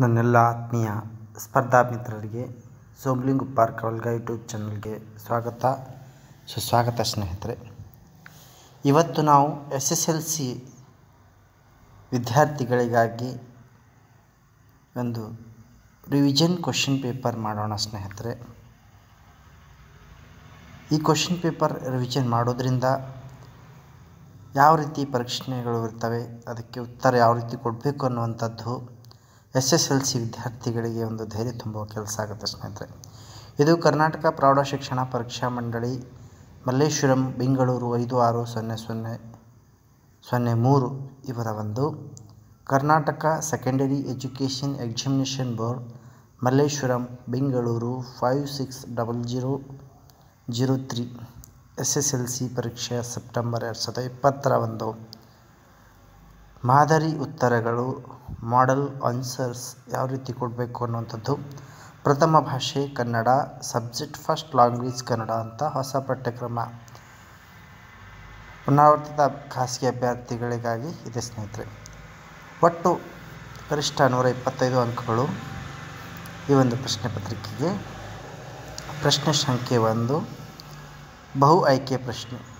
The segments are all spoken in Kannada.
ನನ್ನೆಲ್ಲ ಆತ್ಮೀಯ ಸ್ಪರ್ಧಾ ಮಿತ್ರರಿಗೆ ಸೋಮ್ಲಿಂಗ್ ಪಾರ್ಕ್ ಅವಲ್ಗ ಯೂಟ್ಯೂಬ್ ಚಾನಲ್ಗೆ ಸ್ವಾಗತ, ಸುಸ್ವಾಗತ ಸ್ನೇಹಿತರೆ. ಇವತ್ತು ನಾವು ಎಸ್ ಎಸ್ ಎಲ್ ಸಿ ವಿದ್ಯಾರ್ಥಿಗಳಿಗಾಗಿ ಒಂದು ರಿವಿಷನ್ ಕ್ವಶನ್ ಪೇಪರ್ ಮಾಡೋಣ ಸ್ನೇಹಿತರೆ. ಈ ಕ್ವಶನ್ ಪೇಪರ್ ರಿವಿಷನ್ ಮಾಡೋದ್ರಿಂದ ಯಾವ ರೀತಿ ಪ್ರಶ್ನೆಗಳು ಇರ್ತವೆ, ಅದಕ್ಕೆ ಉತ್ತರ ಯಾವ ರೀತಿ ಕೊಡಬೇಕು ಅನ್ನುವಂಥದ್ದು ಎಸ್ ಎಸ್ ಎಲ್ ಸಿ ವಿದ್ಯಾರ್ಥಿಗಳಿಗೆ ಒಂದು ಧೈರ್ಯ ತುಂಬುವ ಕೆಲಸ ಆಗುತ್ತೆ ಸ್ನೇಹಿತರೆ. ಇದು ಕರ್ನಾಟಕ ಪ್ರೌಢಶಿಕ್ಷಣ ಪರೀಕ್ಷಾ ಮಂಡಳಿ, ಮಲ್ಲೇಶ್ವರಂ, ಬೆಂಗಳೂರು ಐದು ಆರು ಸೊನ್ನೆ ಸೊನ್ನೆ ಸೊನ್ನೆ ಮೂರು ಇವರ ಒಂದು. Karnataka secondary education examination board, Malleshwaram, Bengaluru five six double zero zero three. S S L C ಪರೀಕ್ಷೆ ಸೆಪ್ಟೆಂಬರ್ ಎರಡು ಸಾವಿರದ ಇಪ್ಪತ್ತರ ಒಂದು. ಮಾದರಿ ಉತ್ತರಗಳು ಮಾಡೆಲ್ ಆನ್ಸರ್ಸ್ ಯಾವ ರೀತಿ ಕೊಡಬೇಕು ಅನ್ನುವಂಥದ್ದು. ಪ್ರಥಮ ಭಾಷೆ Kannada subject first language Kannada ಅಂತ ಹೊಸ ಪಠ್ಯಕ್ರಮ. ಪುನರಾವರ್ತಿತ ಖಾಸಗಿ ಅಭ್ಯರ್ಥಿಗಳಿಗಾಗಿ ಇದೆ ಸ್ನೇಹಿತರೆ. ಒಟ್ಟು ಗರಿಷ್ಠ ನೂರ ಇಪ್ಪತ್ತೈದು ಅಂಕಗಳು ಈ ಒಂದು ಪ್ರಶ್ನೆ ಪತ್ರಿಕೆಗೆ. ಪ್ರಶ್ನೆ ಸಂಖ್ಯೆ ಒಂದು, ಬಹು ಆಯ್ಕೆ ಪ್ರಶ್ನೆ.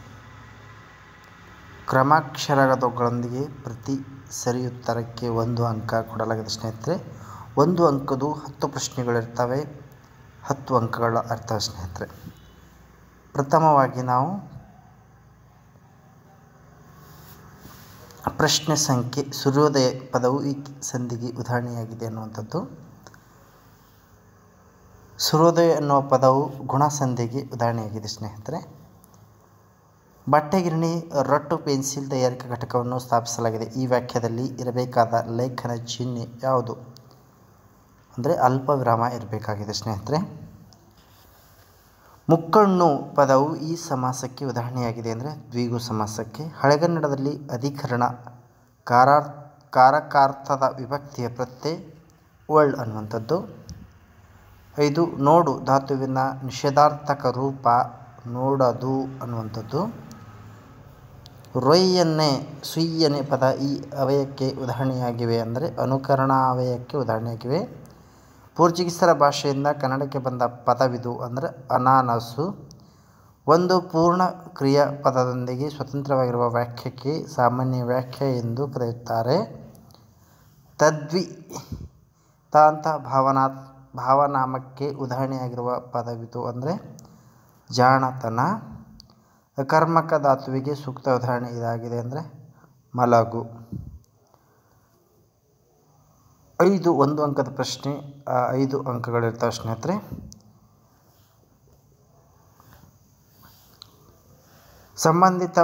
ಕ್ರಮಾಕ್ಷರಗಳೊಂದಿಗೆ ಪ್ರತಿ ಸರಿಯುತ್ತರಕ್ಕೆ ಒಂದು ಅಂಕ ಕೊಡಲಾಗಿದೆ ಸ್ನೇಹಿತರೆ. ಒಂದು ಅಂಕದು ಹತ್ತು ಪ್ರಶ್ನೆಗಳಿರ್ತವೆ. ಹತ್ತು ಅಂಕಗಳ ಅರ್ಥ ಸ್ನೇಹಿತರೆ. ಪ್ರಥಮವಾಗಿ ನಾವು ಪ್ರಶ್ನೆ ಸಂಖ್ಯೆ ಸೂರ್ಯೋದಯ ಪದವು ಈ ಸಂಧಿಗೆ ಉದಾಹರಣೆಯಾಗಿದೆ ಅನ್ನುವಂಥದ್ದು. ಸೂರ್ಯೋದಯ ಎನ್ನುವ ಪದವು ಗುಣಸಂಧಿಗೆ ಉದಾಹರಣೆಯಾಗಿದೆ ಸ್ನೇಹಿತರೆ. ಬಟ್ಟೆಗಿರಣಿ, ರಟ್ಟು, ಪೆನ್ಸಿಲ್ ತಯಾರಿಕಾ ಘಟಕವನ್ನು ಸ್ಥಾಪಿಸಲಾಗಿದೆ. ಈ ವಾಕ್ಯದಲ್ಲಿ ಇರಬೇಕಾದ ಲೇಖನ ಚಿಹ್ನೆ ಯಾವುದು? ಅಂದರೆ ಅಲ್ಪ ವಿರಾಮ ಇರಬೇಕಾಗಿದೆ ಸ್ನೇಹಿತರೆ. ಮುಕ್ಕಣ್ಣು ಪದವು ಈ ಸಮಾಸಕ್ಕೆ ಉದಾಹರಣೆಯಾಗಿದೆ ಅಂದರೆ ದ್ವಿಗು ಸಮಾಸಕ್ಕೆ. ಹಳೆಗನ್ನಡದಲ್ಲಿ ಅಧಿಕರಣ, ಕಾರಾರ್, ಕಾರಕಾರ್ಥದ ವಿಭಕ್ತಿಯ ಪ್ರತ್ಯೆ ವರ್ಲ್ಡ್ ಅನ್ನುವಂಥದ್ದು. ಐದು, ನೋಡು ಧಾತುವಿನ ನಿಷೇಧಾರ್ಥಕ ರೂಪ, ನೋಡದು ಅನ್ನುವಂಥದ್ದು. ರೊಯ್ಯನ್ನೇ, ಸುಯ್ಯನೆ ಪದ ಈ ಅವಯಕ್ಕೆ ಉದಾಹರಣೆಯಾಗಿವೆ ಅಂದರೆ ಅನುಕರಣ ಅವಯಕ್ಕೆ ಉದಾಹರಣೆಯಾಗಿವೆ. ಪೋರ್ಚುಗೀಸರ ಭಾಷೆಯಿಂದ ಕನ್ನಡಕ್ಕೆ ಬಂದ ಪದವಿದು ಅಂದರೆ ಅನಾನಸು. ಒಂದು ಪೂರ್ಣ ಕ್ರಿಯಾ ಪದದೊಂದಿಗೆ ಸ್ವತಂತ್ರವಾಗಿರುವ ವಾಕ್ಯಕ್ಕೆ ಸಾಮಾನ್ಯ ವ್ಯಾಖ್ಯೆ ಎಂದು ಕರೆಯುತ್ತಾರೆ. ತದ್ವಿ, ತಾಂತ ಭಾವನಾ ಭಾವನಾಮಕ್ಕೆ ಉದಾಹರಣೆಯಾಗಿರುವ ಪದವಿದು ಅಂದರೆ ಜಾಣತನ. ಕರ್ಮಕ ಧಾತುವಿಗೆ ಸೂಕ್ತ ಉದಾಹರಣೆ ಇದಾಗಿದೆ ಅಂದರೆ ಮಲಗು. ಐದು ಒಂದು ಅಂಕದ ಪ್ರಶ್ನೆ, ಆ ಐದು ಅಂಕಗಳಿರ್ತಾವೆ ಸ್ನೇಹಿತರೆ. ಸಂಬಂಧಿತ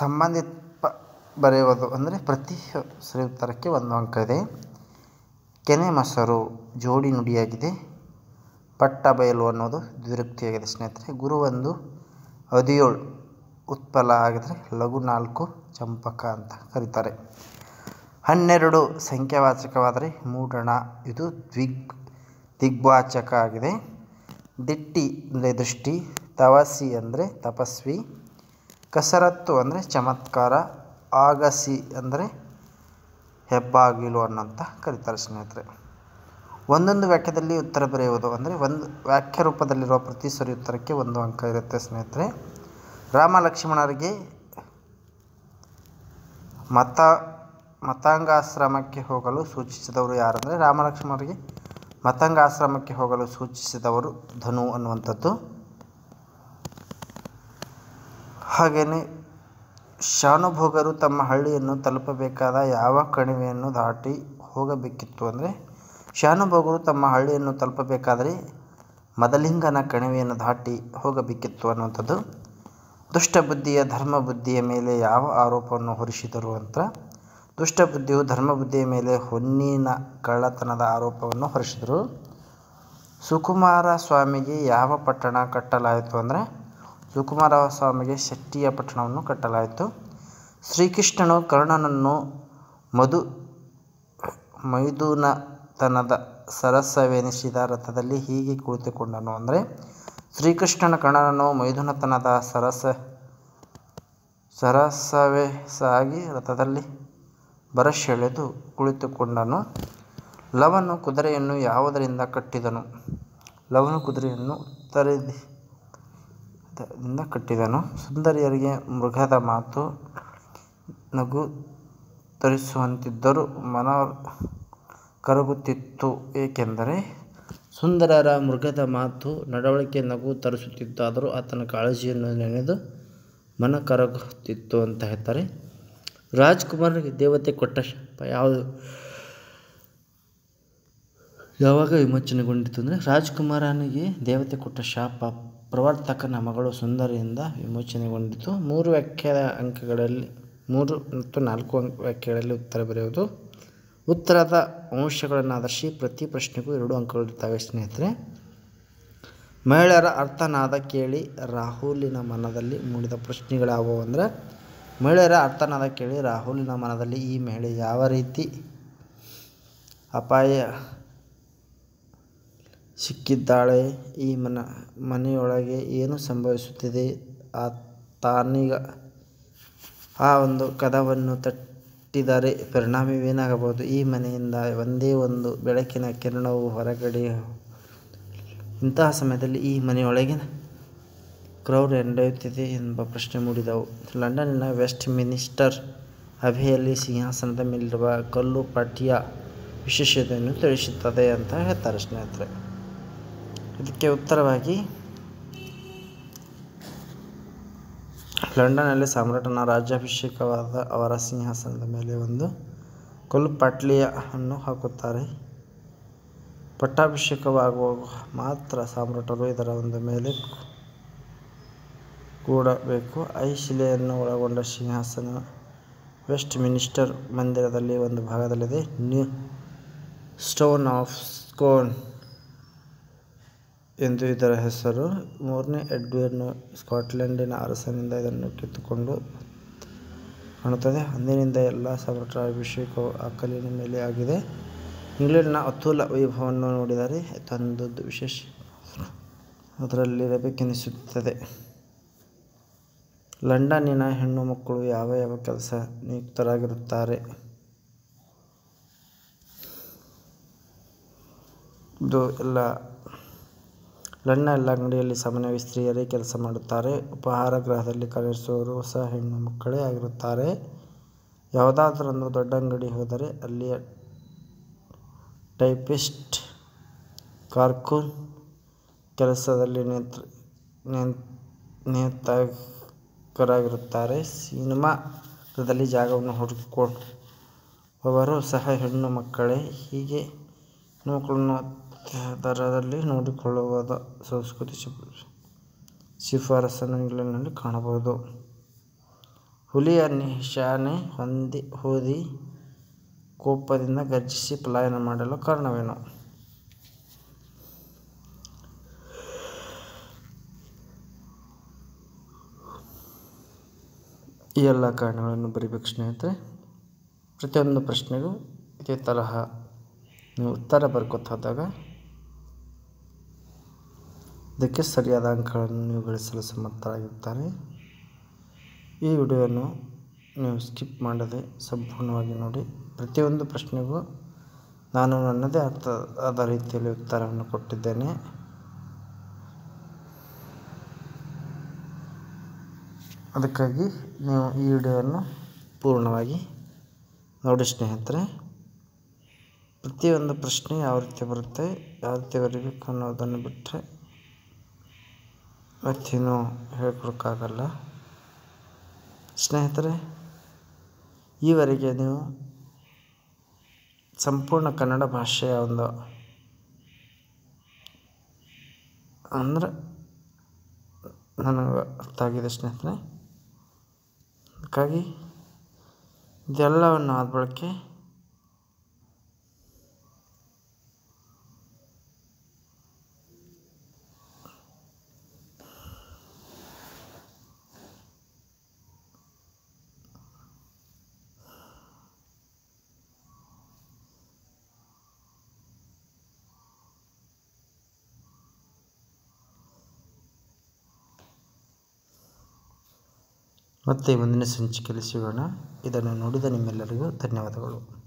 ಸಂಬಂಧಿತ ಬರೆಯುವುದು ಅಂದರೆ ಪ್ರತಿ ಸರಿ ಉತ್ತರಕ್ಕೆ ಒಂದು ಅಂಕ ಇದೆ. ಕೆನೆ ಮೊಸರು ಜೋಡಿ ನುಡಿಯಾಗಿದೆ. ಪಟ್ಟ ಬಯಲು ಅನ್ನೋದು ದ್ವಿರುಕ್ತಿಯಾಗಿದೆ ಸ್ನೇಹಿತರೆ. ಗುರು ಒಂದು ಹದಿನೇಳು ಉತ್ಪಲ ಆಗಿದರೆ ಲಘು ನಾಲ್ಕು ಚಂಪಕ ಅಂತ ಕರೀತಾರೆ. ಹನ್ನೆರಡು ಸಂಖ್ಯಾವಾಚಕವಾದರೆ ಮೂಡಣ. ಇದು ದ್ವಿಗ್, ದಿಗ್ವಾಚಕ ಆಗಿದೆ. ದಿಟ್ಟಿ ಅಂದರೆ ದೃಷ್ಟಿ, ತವಸಿ ಅಂದರೆ ತಪಸ್ವಿ, ಕಸರತ್ತು ಅಂದರೆ ಚಮತ್ಕಾರ, ಆಗಸಿ ಅಂದರೆ ಹೆಬ್ಬಾಗಿಲು ಅನ್ನೋಂತ ಕರೀತಾರೆ ಸ್ನೇಹಿತರೆ. ಒಂದೊಂದು ವಾಕ್ಯದಲ್ಲಿ ಉತ್ತರ ಬರೆಯುವುದು ಅಂದರೆ ಒಂದು ವಾಕ್ಯ ರೂಪದಲ್ಲಿರುವ ಪ್ರತಿ ಸರಿ ಉತ್ತರಕ್ಕೆ ಒಂದು ಅಂಕ ಇರುತ್ತೆ ಸ್ನೇಹಿತರೆ. ರಾಮ ಲಕ್ಷ್ಮಣರಿಗೆ ಮತ, ಮತಾಂಗಾಶ್ರಮಕ್ಕೆ ಹೋಗಲು ಸೂಚಿಸಿದವರು ಯಾರಂದರೆ ರಾಮ ಲಕ್ಷ್ಮಣರಿಗೆ ಮತಾಂಗಾಶ್ರಮಕ್ಕೆ ಹೋಗಲು ಸೂಚಿಸಿದವರು ಧನು ಅನ್ನುವಂಥದ್ದು. ಹಾಗೆಯೇ ಶಾನುಭೋಗರು ತಮ್ಮ ಹಳ್ಳಿಯನ್ನು ತಲುಪಬೇಕಾದ ಯಾವ ಕಣಿವೆಯನ್ನು ದಾಟಿ ಹೋಗಬೇಕಿತ್ತು ಅಂದರೆ ಶಾನುಭೋಗರು ತಮ್ಮ ಹಳ್ಳಿಯನ್ನು ತಲುಪಬೇಕಾದರೆ ಮದಲಿಂಗನ ಕಣಿವೆಯನ್ನು ದಾಟಿ ಹೋಗಬೇಕಿತ್ತು ಅನ್ನುವಂಥದ್ದು. ದುಷ್ಟಬುದ್ಧಿಯ ಧರ್ಮಬುದ್ಧಿಯ ಮೇಲೆ ಯಾವ ಆರೋಪವನ್ನು ಹೊರಿಸಿದರು ಅಂತ. ದುಷ್ಟಬುದ್ಧಿಯು ಧರ್ಮಬುದ್ಧಿಯ ಮೇಲೆ ಹೊನ್ನಿನ ಕಳ್ಳತನದ ಆರೋಪವನ್ನು ಹೊರಿಸಿದರು. ಸುಕುಮಾರ ಸ್ವಾಮಿಗೆ ಯಾವ ಪಟ್ಟಣ ಕಟ್ಟಲಾಯಿತು ಅಂದರೆ, ಸುಕುಮಾರ ಸ್ವಾಮಿಗೆ ಶೆಟ್ಟಿಯ ಪಟ್ಟಣವನ್ನು ಕಟ್ಟಲಾಯಿತು. ಶ್ರೀಕೃಷ್ಣನು ಕರ್ಣನನ್ನು ಮಧು ಮೈದುನತನದ ಸರಸವೆನಿಸಿದ ರಥದಲ್ಲಿ ಹೀಗೆ ಕುಳಿತುಕೊಂಡನು ಅಂದರೆ, ಶ್ರೀಕೃಷ್ಣನ ಕಣನನ್ನು ಮೈದುನತನದ ಸರಸ, ಸರಸವೇ ಸಾಗಿ ರಥದಲ್ಲಿ ಬರಶೆಳೆದು ಕುಳಿತುಕೊಂಡನು. ಲವನು ಕುದುರೆಯನ್ನು ಯಾವುದರಿಂದ ಕಟ್ಟಿದನು? ಲವನು ಕುದುರೆಯನ್ನು ಉತ್ತರದಿಂದ ಕಟ್ಟಿದನು. ಸುಂದರಿಯರಿಗೆ ಮೃಗದ ಮಾತು ನಗು ತರಿಸುವಂತಿದ್ದರೂ ಮನ ಕರಗುತ್ತಿತ್ತು. ಏಕೆಂದರೆ ಸುಂದರರ ಮೃಗದ ಮಾತು ನಡವಳಿಕೆ ನಗು ತರಿಸುತ್ತಿತ್ತಾದರೂ ಆತನ ಕಾಳಜಿಯನ್ನು ನೆನೆದು ಮನ ಕರಗುತ್ತಿತ್ತು ಅಂತ ಹೇಳ್ತಾರೆ. ರಾಜ್ಕುಮಾರ್ಗೆ ದೇವತೆ ಕೊಟ್ಟ ಶಾಪ ಯಾವುದು? ಯಾವಾಗ ವಿಮೋಚನೆಗೊಂಡಿತ್ತು ಅಂದರೆ ರಾಜ್ಕುಮಾರನಿಗೆ ದೇವತೆ ಕೊಟ್ಟ ಶಾಪ ಪ್ರವರ್ತಕನ ಮಗಳು ಸುಂದರಿಯಿಂದ ವಿಮೋಚನೆಗೊಂಡಿತು. ಮೂರು ವ್ಯಾಖ್ಯಾನ ಅಂಕಗಳಲ್ಲಿ, ಮೂರು ಮತ್ತು ನಾಲ್ಕು ಅಂಕ ವ್ಯಾಖ್ಯೆಗಳಲ್ಲಿ ಉತ್ತರ ಬರೆಯುವುದು ಉತ್ತರದ ಅಂಶಗಳನ್ನು ಆಧರಿಸಿ ಪ್ರತಿ ಪ್ರಶ್ನೆಗೂ ಎರಡು ಅಂಕಗಳಿರ್ತವೆ ಸ್ನೇಹಿತರೆ. ಮಹಿಳೆಯರ ಅರ್ಥನಾದ ಕೇಳಿ ರಾಹುಲಿನ ಮನದಲ್ಲಿ ಮೂಡಿದ ಪ್ರಶ್ನೆಗಳಾವುವು ಅಂದರೆ, ಮಹಿಳೆಯರ ಅರ್ಥನಾದ ಕೇಳಿ ರಾಹುಲಿನ ಮನದಲ್ಲಿ ಈ ಮಹಿಳೆ ಯಾವ ರೀತಿ ಅಪಾಯ ಸಿಕ್ಕಿದ್ದಾಳೆ, ಈ ಮನ ಮನೆಯೊಳಗೆ ಏನು ಸಂಭವಿಸುತ್ತಿದೆ, ಆ ತಾನೀಗ ಆ ಒಂದು ಕದವನ್ನು ತಟ್ಟಿದರೆ ಪರಿಣಾಮವೇನಾಗಬಹುದು? ಈ ಮನೆಯಿಂದ ಒಂದೇ ಒಂದು ಬೆಳಕಿನ ಕಿರಣವು ಹೊರಗಡೆ ಇಂತಹ ಸಮಯದಲ್ಲಿ ಈ ಮನೆಯೊಳಗಿನ ಕ್ರೌರ್ಯ ನಡೆಯುತ್ತಿದೆ ಎಂಬ ಪ್ರಶ್ನೆ ಮೂಡಿದವು. ಲಂಡನ್ನಿನ ವೆಸ್ಟ್ ಮಿನಿಸ್ಟರ್ ಅಭೆಯಲ್ಲಿ ಸಿಂಹಾಸನದ ಮೇಲಿರುವ ಕಲ್ಲು ಪಟ್ಟಿಯ ವಿಶೇಷತೆಯನ್ನು ತಿಳಿಸುತ್ತದೆ ಅಂತ ಹೇಳ್ತಾರೆ ಸ್ನೇಹಿತರೆ. ಇದಕ್ಕೆ ಉತ್ತರವಾಗಿ ಲಂಡನ್ನಲ್ಲಿ ಸಾಮ್ರಾಟನ ರಾಜ್ಯಾಭಿಷೇಕವಾದ ಅವರ ಸಿಂಹಾಸನದ ಮೇಲೆ ಒಂದು ಕಲ್ಲು ಪಟ್ಲಿಯನ್ನು ಹಾಕುತ್ತಾರೆ. ಪಟ್ಟಾಭಿಷೇಕವಾಗುವ ಮಾತ್ರ ಸಾಮ್ರಾಟರು ಇದರ ಒಂದು ಮೇಲೆ ಕೂಡಬೇಕು. ಐ ಒಳಗೊಂಡ ಸಿಂಹಾಸನ ವೆಸ್ಟ್ ಮಿನಿಸ್ಟರ್ ಮಂದಿರದಲ್ಲಿ ಒಂದು ಭಾಗದಲ್ಲಿದೆ. ನ್ಯೂ ಸ್ಟೋನ್ ಆಫ್ ಸ್ಕೋನ್ ಎಂದು ಇದರ ಹೆಸರು. ಮೂರನೇ ಎಡ್ವೇರ್ನು ಸ್ಕಾಟ್ಲೆಂಡಿನ ಅರಸನಿಂದ ಇದನ್ನು ಕಿತ್ತುಕೊಂಡು ಕಾಣುತ್ತದೆ. ಅಂದಿನಿಂದ ಎಲ್ಲ ಸಾಮ್ರಾಟರ ಅಭಿಷೇಕವು ಆ ಕಲ್ಲಿನ ಮೇಲೆ ಆಗಿದೆ. ಇಂಗ್ಲೆಂಡ್ನ ಅತುಲ ವೈಭವವನ್ನು ನೋಡಿದರೆ ತಂದದ್ದು ವಿಶೇಷ. ಅದರಲ್ಲಿರಬೇಕೆನಿಸುತ್ತದೆ ಲಂಡನ್ನಿನ ಹೆಣ್ಣು ಮಕ್ಕಳು ಯಾವ ಯಾವ ಕೆಲಸ ನಿಯುಕ್ತರಾಗಿರುತ್ತಾರೆ? ಇದು ಎಲ್ಲ ಲಂಡನ್ನ ಎಲ್ಲ ಅಂಗಡಿಯಲ್ಲಿ ಸಾಮಾನ್ಯವಾಗಿ ಸ್ತ್ರೀಯರೇ ಕೆಲಸ ಮಾಡುತ್ತಾರೆ. ಉಪಹಾರ ಗೃಹದಲ್ಲಿ ಕಳುಹಿಸುವವರು ಹೊಸ ಹೆಣ್ಣು ಮಕ್ಕಳೇ ಆಗಿರುತ್ತಾರೆ. ಯಾವುದಾದರೊಂದು ದೊಡ್ಡ ಅಂಗಡಿ ಹೋದರೆ ಅಲ್ಲಿಯ ಟೈಪಿಸ್ಟ್, ಕಾರ್ಕೂನ್ ಕೆಲಸದಲ್ಲಿ ನೇತೃ ಸಿನಿಮಾದಲ್ಲಿ ಸಿನಿಮಾ ದಲ್ಲಿ ಜಾಗವನ್ನು ಹುಡುಕುವವರು ಸಹ ಹೆಣ್ಣು ಮಕ್ಕಳೇ. ಹೀಗೆ ಹೆಣ್ಣು ಮಕ್ಕಳನ್ನು ದರದಲ್ಲಿ ನೋಡಿಕೊಳ್ಳುವಾದ ಸಂಸ್ಕೃತಿ ಶಿಫಾರಸನ್ನು ಇಂಗ್ಲೆಂಡ್ನಲ್ಲಿ ಕಾಣಬಹುದು. ಹುಲಿಯ ನಿಶಾನೆ ಹೊಂದಿ, ಹೋದಿ ಕೋಪದಿಂದ ಗರ್ಜಿಸಿ ಪಲಾಯನ ಮಾಡಲು ಕಾರಣವೇನು? ಈ ಎಲ್ಲ ಕಾರಣಗಳನ್ನು ಬರಿಬೇಕು ಸ್ನೇಹಿತರೆ. ಪ್ರತಿಯೊಂದು ಪ್ರಶ್ನೆಗೂ ಇದೇ ತರಹ ನೀವು ಉತ್ತರ ಬರ್ಕೊತಾದಾಗ ಇದಕ್ಕೆ ಸರಿಯಾದ ಅಂಕಗಳನ್ನು ನೀವು ಗಳಿಸಲು ಸಮರ್ಥರಾಗಿರ್ತಾರೆ ಈ ವಿಡಿಯೋವನ್ನು ನೀವು ಸ್ಕಿಪ್ ಮಾಡದೆ ಸಂಪೂರ್ಣವಾಗಿ ನೋಡಿ. ಪ್ರತಿಯೊಂದು ಪ್ರಶ್ನೆಗೂ ನಾನು ನನ್ನದೇ ಅರ್ಥ ಆದ ರೀತಿಯಲ್ಲಿ ಉತ್ತರವನ್ನು ಕೊಟ್ಟಿದ್ದೇನೆ. ಅದಕ್ಕಾಗಿ ನೀವು ಈ ವಿಡಿಯೋವನ್ನು ಪೂರ್ಣವಾಗಿ ನೋಡಿ ಸ್ನೇಹಿತರೆ. ಪ್ರತಿಯೊಂದು ಪ್ರಶ್ನೆ ಯಾವ ರೀತಿ ಬರುತ್ತೆ, ಯಾವ ರೀತಿ ಬರೀಬೇಕು ಅನ್ನೋದನ್ನು ಬಿಟ್ಟರೆ ಮತ್ತೇನು ಹೇಳ್ಕೊಡೋಕ್ಕಾಗಲ್ಲ. ಸ್ನೇಹಿತರೆ, ಈವರೆಗೆ ನೀವು ಸಂಪೂರ್ಣ ಕನ್ನಡ ಭಾಷೆಯ ಒಂದು ಅಂದ್ರೆ ನನಗೆ ಅರ್ಥ ಆಗಿದೆ ಸ್ನೇಹಿತರೆ. ಅದಕ್ಕಾಗಿ ಇದೆಲ್ಲವನ್ನು ಆದ ಬಳಕೆ ಮತ್ತೆ ಮುಂದಿನ ಸಂಚಿಕೆಯಲ್ಲಿ ಸಿಗೋಣ. ಇದನ್ನು ನೋಡಿದ ನಿಮ್ಮೆಲ್ಲರಿಗೂ ಧನ್ಯವಾದಗಳು.